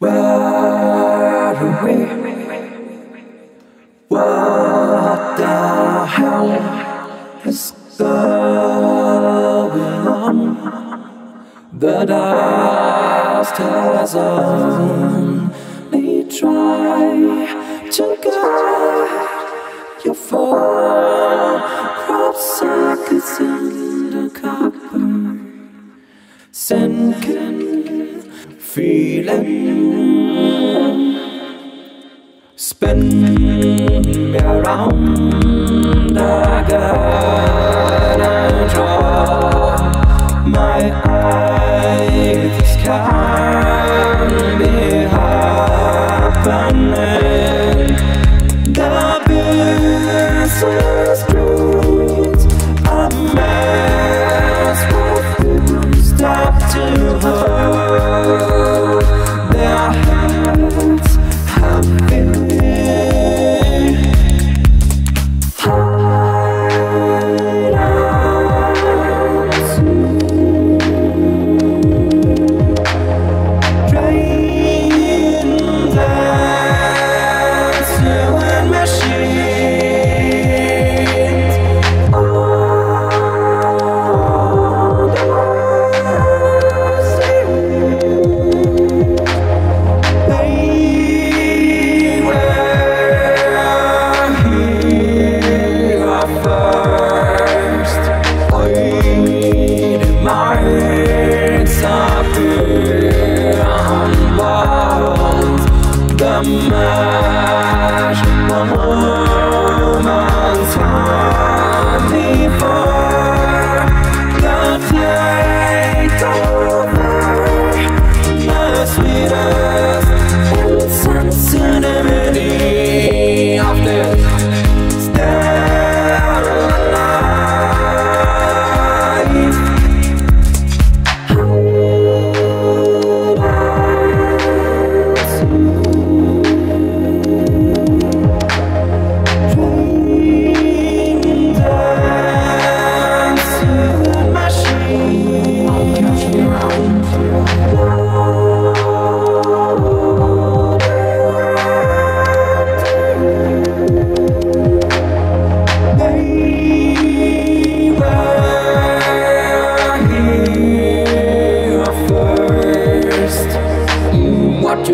Where are we? What the hell is going on? The dust has only tried to guide your fall. Crop circuits in the copper, sinking feeling. Spin me around again and draw my eyes can be happening. The busy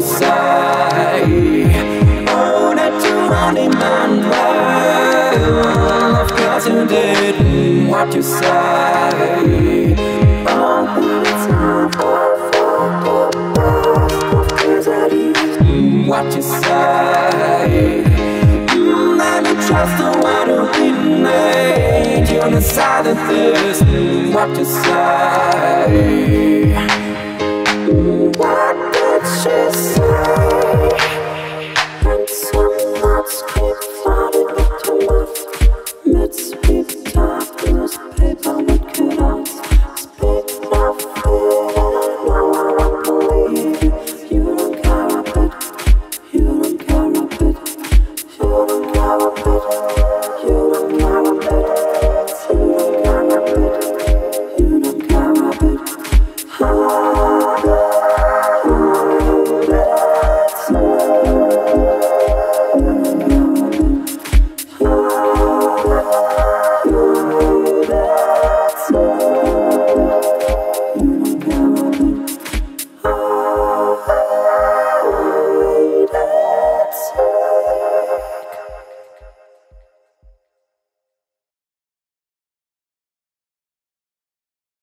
You say? Oh, that you only man. Of course you did. What you say? Oh, What you say? Mm, Let me trust the one who made you side of this. What you say?